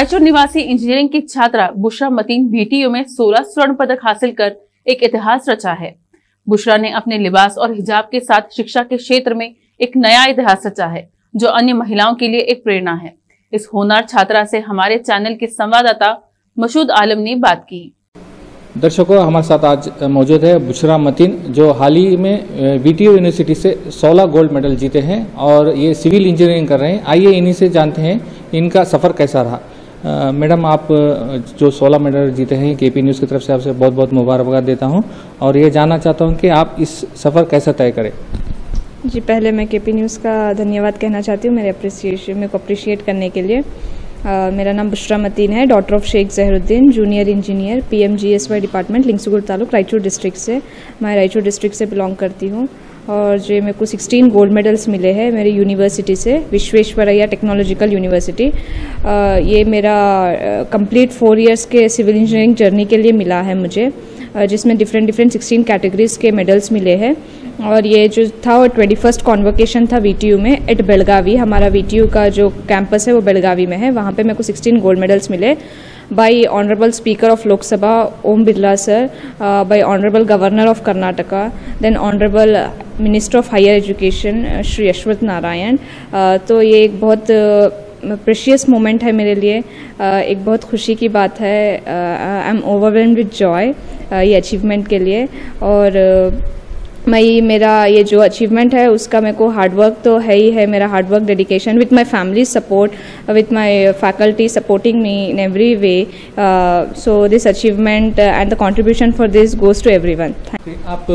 रायचूर निवासी इंजीनियरिंग की छात्रा बुशरा मतीन बीटीयू में 16 स्वर्ण पदक हासिल कर एक इतिहास रचा है। बुशरा ने अपने लिबास और हिजाब के साथ शिक्षा के क्षेत्र में एक नया इतिहास रचा है, जो अन्य महिलाओं के लिए एक प्रेरणा है। इस होनार छात्रा से हमारे चैनल के संवाददाता मशूद आलम ने बात की। दर्शकों, हमारे साथ आज मौजूद है बुशरा मतीन, जो हाल ही में वीटीयू यूनिवर्सिटी से 16 गोल्ड मेडल जीते हैं और ये सिविल इंजीनियरिंग कर रहे हैं। आइए इन्हीं से जानते हैं इनका सफ़र कैसा रहा। मैडम आप जो 16 मेडल जीते हैं केपी न्यूज़ की तरफ़ से आपसे बहुत बहुत मुबारकबाद देता हूँ और ये जानना चाहता हूँ कि आप इस सफ़र कैसा तय करें? जी पहले मैं केपी न्यूज़ का धन्यवाद कहना चाहती हूँ मेरे अप्रिसिएशन मेरे को अप्रिशिएट करने के लिए। अ, मेरा नाम बुशरा मतीन है daughter of Sheikh Zahiruddin junior engineer PMGSY department Lingsugur taluk Raichur district से। मैं रायचूर डिस्ट्रिक्ट से बिलोंग करती हूँ। और जो मेरे को 16 गोल्ड मेडल्स मिले हैं मेरी यूनिवर्सिटी से विश्वेश्वरैया टेक्नोलॉजिकल यूनिवर्सिटी ये मेरा कंप्लीट फोर इयर्स के सिविल इंजीनियरिंग जर्नी के लिए मिला है मुझे जिसमें डिफरेंट डिफरेंट 16 कैटेगरीज के मेडल्स मिले हैं। और ये जो था वो ट्वेंटी फ़र्स्ट कॉन्वोकेशन था वीटीयू में एट बेलगावी हमारा वीटीयू का जो कैंपस है वो बेलगावी में है, वहाँ पे मेरे को 16 गोल्ड मेडल्स मिले। By honourable speaker of Lok Sabha Om Birla sir by honourable governor of Karnataka then honourable minister of higher education Shri Ashwath Narayan तो ये एक बहुत प्रेशियस मोमेंट है मेरे लिए. एक बहुत खुशी की बात है. I am overwhelmed with joy ये अचीवमेंट के लिए. और अ, मैं मेरा ये जो अचीवमेंट है उसका मेरे को हार्डवर्क तो है ही है मेरा hard work dedication with my family support with my faculty supporting me in every way so this achievement and the contribution for this goes to everyone आप अ,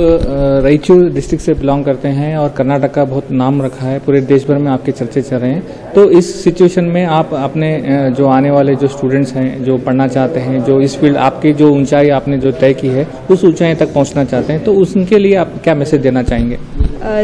रायचूर डिस्ट्रिक्ट से बिलोंग करते हैं और कर्नाटक का बहुत नाम रखा है पूरे देश भर में आपके चर्चे चल रहे हैं। तो इस सिचुएशन में आप अपने जो आने वाले जो स्टूडेंट्स हैं जो पढ़ना चाहते हैं जो इस फ़ील्ड आपकी जो ऊंचाई आपने जो तय की है उस ऊंचाई तक पहुँचना चाहते हैं तो उसके लिए आप क्या मैसेज देना चाहेंगे?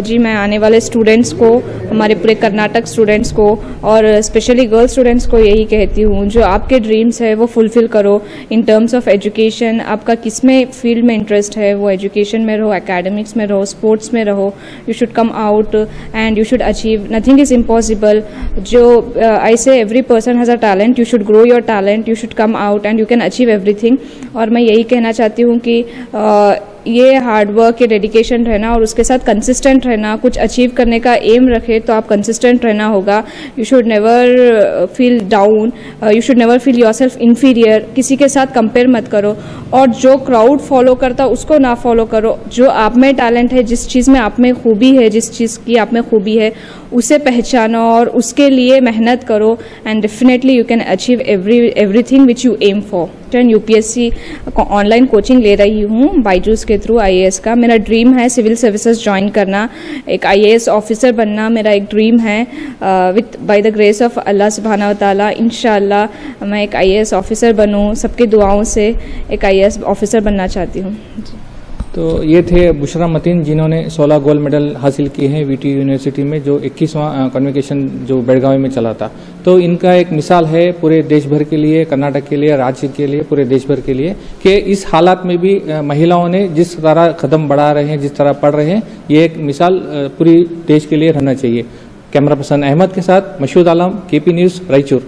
जी मैं आने वाले स्टूडेंट्स को हमारे पूरे कर्नाटक स्टूडेंट्स को और स्पेशली गर्ल स्टूडेंट्स को यही कहती हूँ जो आपके ड्रीम्स है वो फुलफिल करो इन टर्म्स ऑफ़ एजुकेशन आपका किसमें फ़ील्ड में इंटरेस्ट है वो एजुकेशन में रहो एकेडमिक्स में रहो स्पोर्ट्स में रहो. You should come out and you should achieve nothing is impossible जो I say every person has a talent you should grow your talent you should come out and you can achieve everything और मैं यही कहना चाहती हूँ कि अ, ये hard work ये डेडिकेशन रहना और उसके साथ कंसिस्टेंट रहना, कुछ अचीव करने का एम रखे तो आप कंसिस्टेंट रहना होगा। You should never feel down you should never feel yourself inferior किसी के साथ कंपेयर मत करो। और जो क्राउड फॉलो करता, उसको ना फॉलो करो। जो आप में टैलेंट है, जिस चीज़ में आप में खूबी है, जिस चीज़ की आप में खूबी है, उसे पहचानो और उसके लिए मेहनत करो। And definitely you can achieve every everything which you aim for turn UPSC online coaching ले रही हूँ बाईजूस के थ्रू आईएएस का। मेरा ड्रीम है सिविल सर्विसेज़ ज्वाइन करना। एक आईएएस ऑफिसर बनना मेरा एक ड्रीम है। With by the grace of Allah सुबहाना ताला इंशाल्लाह मैं एक आईएएस ऑफिसर बनूँ सबकी दुआओं से। एक आईएएस ऑफिसर बनना चाहती हूँ। तो ये थे बुशरा मतीन जिन्होंने 16 गोल्ड मेडल हासिल किए हैं वीटी यूनिवर्सिटी में, जो 21वां कन्वोकेशन जो बेलगावी में चला था। तो इनका एक मिसाल है पूरे देश भर के लिए, कर्नाटक के लिए, राज्य के लिए, पूरे देश भर के लिए, कि इस हालात में भी महिलाओं ने जिस तरह कदम बढ़ा रहे हैं, जिस तरह पढ़ रहे हैं, ये एक मिसाल पूरी देश के लिए रहना चाहिए। कैमरा पर्सन अहमद के साथ मशहूद आलम, केपी न्यूज़, रायचूर।